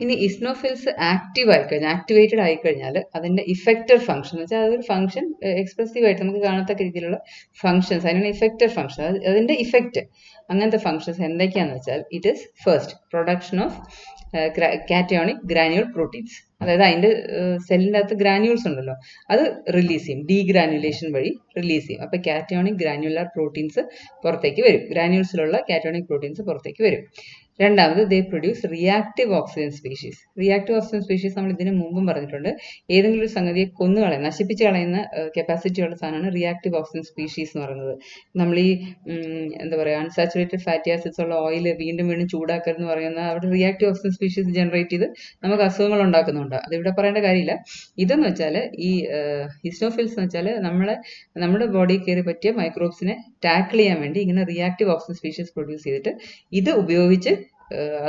ഇനി eosinophils active ആയിക്കഴിഞ്ഞാൽ activated ആയിക്കഴിഞ്ഞാൽ അതിന്റെ ഇഫക്റ്റർ ഫംഗ്ഷൻ എന്ന് വെച്ചാൽ അതൊരു ഫംഗ്ഷൻ എക്സ്പ്രസീവ് ആയിട്ട് നമുക്ക് കാണത്തക്ക രീതിയിലുള്ള ഫംഗ്ഷൻസ് അതിനാണ് ഇഫക്റ്റർ ഫംഗ്ഷൻ അതിന്റെ ഇഫക്റ്റ് അങ്ങനത്തെ ഫംഗ്ഷൻസ് എന്തൊക്കെയാണെന്ന് വെച്ചാൽ it is first production of cationic granule proteins അതായത് അതിന്റെ സെല്ലിന്റെ അകത്ത് ഗ്രാനുവൽസ് ഉണ്ടല്ലോ അത് റിലീസ് ചെയ്യും. ഡീഗ്രാനുലേഷൻ വഴി റിലീസ് ചെയ്യും. അപ്പോൾ കാറ്റയോണിക് ഗ്രാനുലാർ പ്രോട്ടീൻസ് പുറത്തേക്ക് വരും. ഗ്രാനുവൽസിലുള്ള കാറ്റയോണിക് പ്രോട്ടീൻസ് പുറത്തേക്ക് വരും. രണ്ടാമത് they produce reactive oxygen species reactive oxygen species നമ്മൾ ഇതിനു മുമ്പും പറഞ്ഞിട്ടുണ്ട്. ഏതെങ്കിലും ഒരു സംഗതിയെ കൊന്നു കളയുന്ന നശിപ്പിച്ച് കളയുന്ന കപ്പാസിറ്റി സാധനമാണ് റിയാക്റ്റീവ് ഓക്സിജൻ സ്പീഷീസ് എന്ന് പറയുന്നത്. നമ്മൾ ഈ എന്താ പറയുക അൺസാച്ചുറേറ്റഡ് ഫാറ്റി ആസിഡ്സ് ഉള്ള ഓയിൽ വീണ്ടും വീണ്ടും ചൂടാക്കരുതെന്ന് പറയുന്ന അവിടെ റിയാക്റ്റീവ് ഓക്സിജൻ സ്പീഷീസ് ജനറേറ്റ് ചെയ്ത് നമുക്ക് അസുഖങ്ങൾ ഉണ്ടാക്കുന്നുണ്ട്. അത് ഇവിടെ പറയേണ്ട കാര്യമില്ല. ഇതെന്ന് വെച്ചാൽ ഈ ഹിസ്റ്റോഫിൽസ് എന്ന് വെച്ചാൽ നമ്മളെ നമ്മുടെ ബോഡി കയറി പറ്റിയ മൈക്രോബ്സിനെ ടാക്കിൾ ചെയ്യാൻ വേണ്ടി ഇങ്ങനെ റിയാക്റ്റീവ് ഓക്സിജൻ സ്പീഷീസ് പ്രൊഡ്യൂസ് ചെയ്തിട്ട് ഇത് ഉപയോഗിച്ച്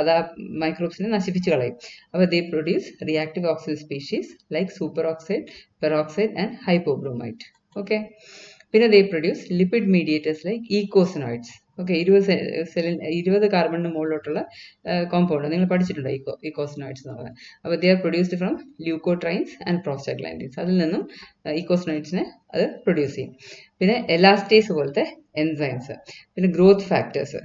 അതാ അത് ആ മൈക്രോബ്സിനെ നശിപ്പിച്ചു കളയും. അപ്പോൾ they produce reactive oxygen species like superoxide peroxide and hypobromite okay പിന്നെ they produce lipid mediators like eicosanoids okay ഇരുപത് സെല്ലിൽ ഇരുപത് കാർബണിന് മുകളിലോട്ടുള്ള കോമ്പൗണ്ട് നിങ്ങൾ പഠിച്ചിട്ടുണ്ടോ ഈക്കോ ഇക്കോസിനോയിഡ്സ് എന്ന് പറയുന്നത് അപ്പോൾ they are produced from leukotrienes and prostaglandins അതിൽ നിന്നും ഇക്കോസിനോയിഡ്സിനെ അത് പ്രൊഡ്യൂസ് ചെയ്യും. പിന്നെ എലാസ്റ്റേസ് പോലത്തെ എൻസൈംസ് പിന്നെ growth factors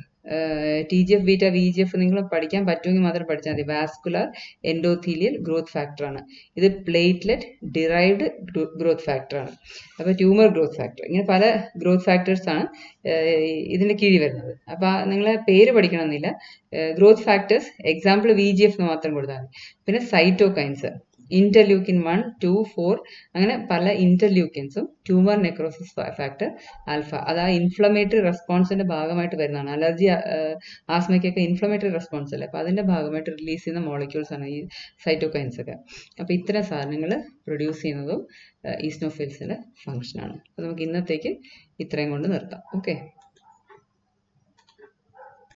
T G F beta V G F നിങ്ങൾ പഠിക്കാൻ പറ്റുമെങ്കിൽ മാത്രം പഠിച്ചാൽ മതി. വാസ്കുലർ എൻഡോത്തീലിയൽ ഗ്രോത്ത് ഫാക്ടറാണ് ഇത് പ്ലേറ്റ്ലെറ്റ് ഡിറൈവ്ഡ് ഗ്രോത്ത് ഫാക്ടറാണ് അപ്പോൾ ട്യൂമർ ഗ്രോത്ത് ഫാക്ടർ ഇങ്ങനെ പല ഗ്രോത്ത് ഫാക്ടേഴ്സ് ആണ് ഇതിന്റെ കീഴിൽ വരുന്നത്. അപ്പോൾ നിങ്ങൾ പേര് പഠിക്കണമെന്നില്ല. Growth factors example V G F മാത്രം കൊടുത്താൽ മതി. പിന്നെ cytokines interleukin one two four അങ്ങനെ പല ഇന്റർലൂക്കിൻസും ട്യൂമർ നെക്രോസിസ് ഫാക്ടർ ആൽഫ അത് ആ ഇൻഫ്ലമേറ്ററി റെസ്പോൺസിന്റെ ഭാഗമായിട്ട് വരുന്നതാണ്. അലർജി ആസ്മയ്ക്കൊക്കെ ഇൻഫ്ലമേറ്ററി റെസ്പോൺസ് അല്ലേ? അപ്പോൾ അതിന്റെ ഭാഗമായിട്ട് റിലീസ് ചെയ്യുന്ന മോളിക്യൂൾസ് ആണ് ഈ സൈറ്റോകൈൻസ് ഒക്കെ. അപ്പോൾ ഇത്തരം സാധനങ്ങൾ പ്രൊഡ്യൂസ് ചെയ്യുന്നതും ഈസ്നോഫിൽസിന്റെ ഫംഗ്ഷനാണ് അപ്പോൾ നമുക്ക് ഇന്നത്തേക്ക് ഇത്രയും കൊണ്ട് നിർത്താം. ഓക്കെ